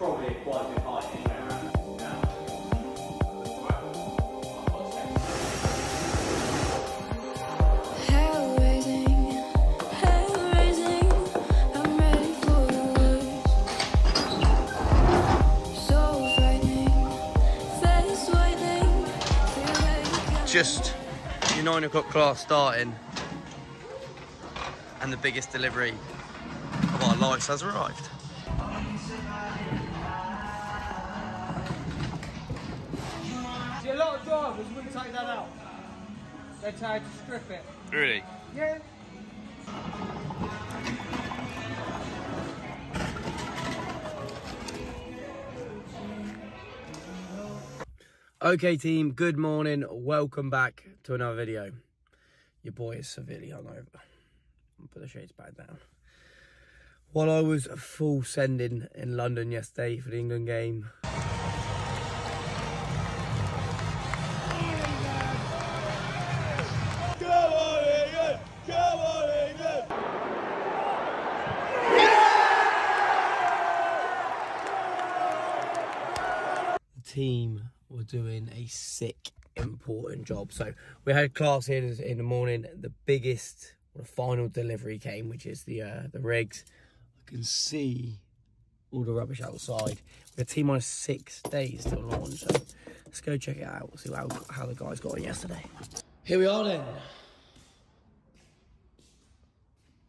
probably quite a good height now. Hell raising, hell raising. I'm ready for the worst. So frightening, face whitening. Just your nine o'clock class starting, and the biggest delivery of our lives has arrived. See, a lot of drivers wouldn't take that out. They'd try to strip it. Really? Yeah. Okay, team. Good morning. Welcome back to another video. Your boy is severely hungover. I'll put the shades back down. While I was full sending in London yesterday for the England game, team were doing a sick, important job. So we had class here in the morning. The biggest, the final delivery came, which is the uh, the rigs. I can see all the rubbish outside. We had T minus six days till launch. So let's go check it out. See how how the guys got on yesterday. Here we are then.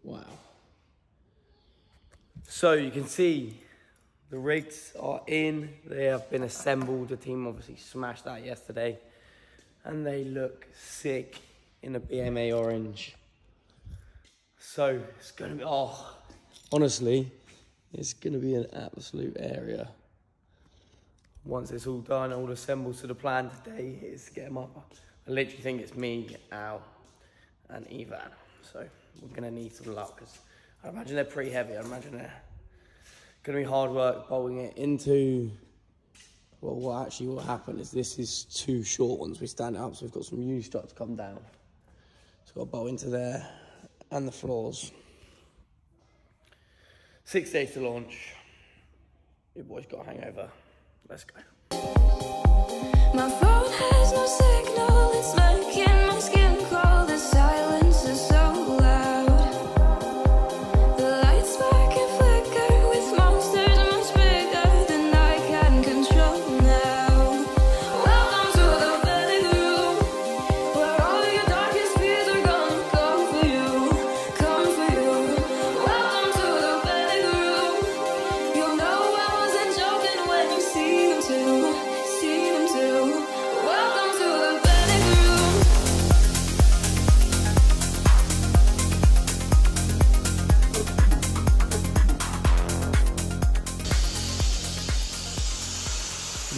Wow. So you can see the rigs are in, they have been assembled. The team obviously smashed that yesterday. And they look sick in a BMA orange. So it's gonna be, oh, honestly, it's gonna be an absolute area. Once it's all done, all assembled to the plan today is to get them up. I literally think it's me, Al, and Ivan. So we're gonna need some luck because I imagine they're pretty heavy. I imagine they're gonna be hard work bolting it into well what actually will happen is this is two short ones we stand up so we've got some U to come down. So got a bolt into there and the floors. Six days to launch. Your boy's got a hangover. Let's go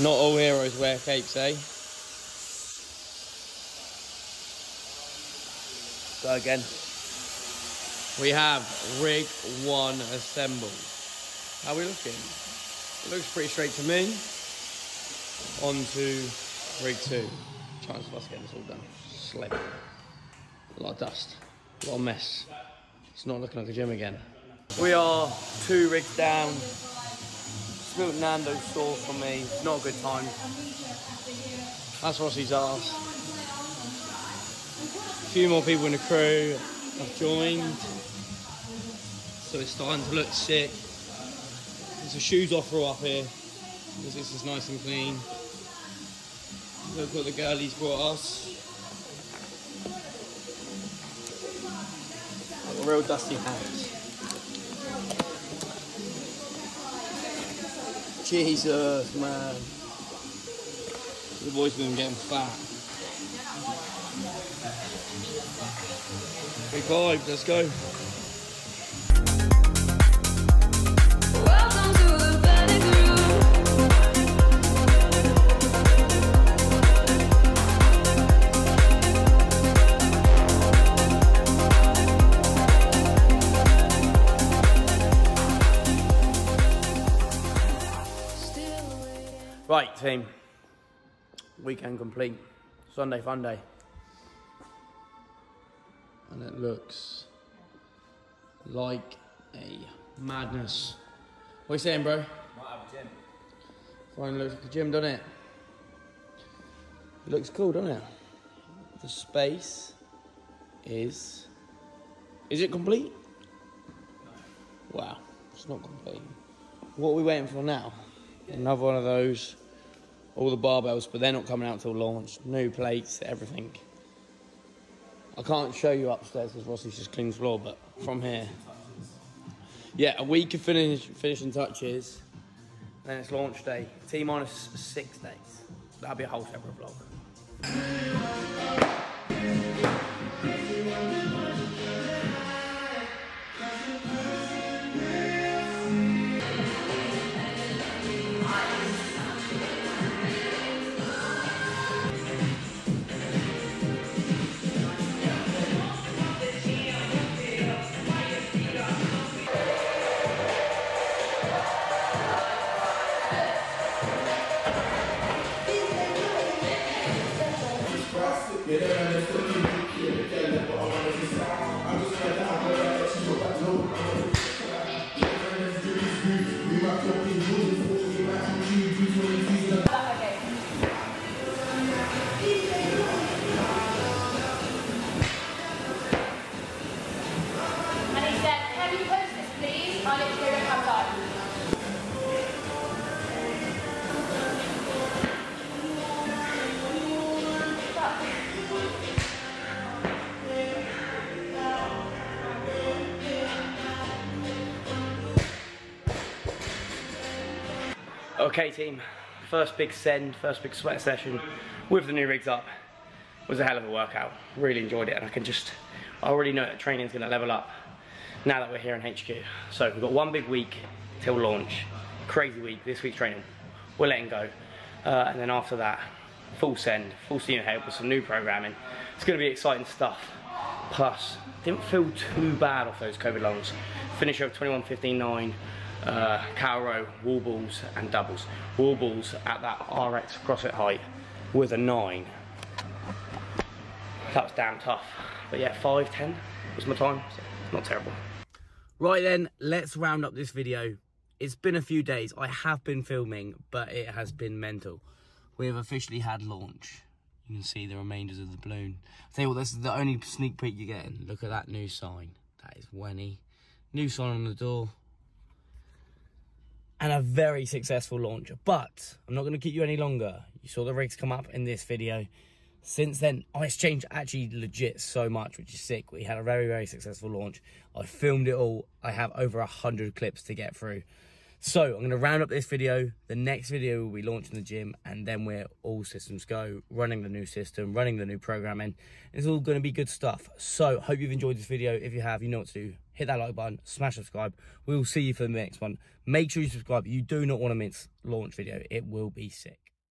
not all heroes wear capes eh? So again. We have rig one assembled. How are we looking? It looks pretty straight to me. On to rig two. Chance of us getting this all done. Slick. A lot of dust. A lot of mess. It's not looking like a gym again. We are two rigs down Spilt Nando's sauce for me. Not a good time. That's Rossi's ass. A few more people in the crew have joined. So it's starting to look sick. There's a shoes offer up here. Because this is nice and clean. Look what the girlies brought us. Got real dusty hands. Jesus, man. The boy's been getting fat. Big vibe, let's go. Right, team. Weekend complete. Sunday fun day. And it looks like a madness. What are you saying, bro? Might have a gym. Finally looks like a gym, doesn't it? It looks cool, doesn't it? The space is. Is it complete? Wow, it's not complete. What are we waiting for now? Another one of those. All the barbells, but they're not coming out till launch. New plates, everything. I can't show you upstairs because Rossi's just cleans the floor, but from here. Yeah, a week of finish, finishing touches. Then it's launch day. T minus six days. That'll be a whole separate vlog. Okay, team. First big send, first big sweat session with the new rigs up was a hell of a workout. Really enjoyed it, and I can just, I already know that training's to level up now that we're here in HQ. So we've got one big week till launch. Crazy week. This week's training. We're letting go, uh, and then after that, full send, full steam ahead with some new programming. It's to be exciting stuff. Plus, didn't feel too bad off those COVID longs. Finish of 21.15.9, uh, cal row, wall balls and doubles. Wall balls at that RX CrossFit height with a 9. That was damn tough. But yeah, 5.10 was my time, so not terrible. Right then, let's round up this video. It's been a few days. I have been filming, but it has been mental. We have officially had launch. You can see the remainders of the balloon. I'll tell you what, this is the only sneak peek you're getting. Look at that new sign. That is Wenny. New sign on the door. And a very successful launch. But I'm not going to keep you any longer. You saw the rigs come up in this video. Since then, oh, it's changed actually legit so much, which is sick. We had a very, very successful launch. I filmed it all. I have over a hundred clips to get through. So I'm going to round up this video. The next video will be launching the gym, and then we're all systems go, running the new system, running the new programming. It's all going to be good stuff. So hope you've enjoyed this video. If you have, you know what to do. Hit that like button, smash subscribe. We will see you for the next one. Make sure you subscribe. You do not want to miss launch video. It will be sick.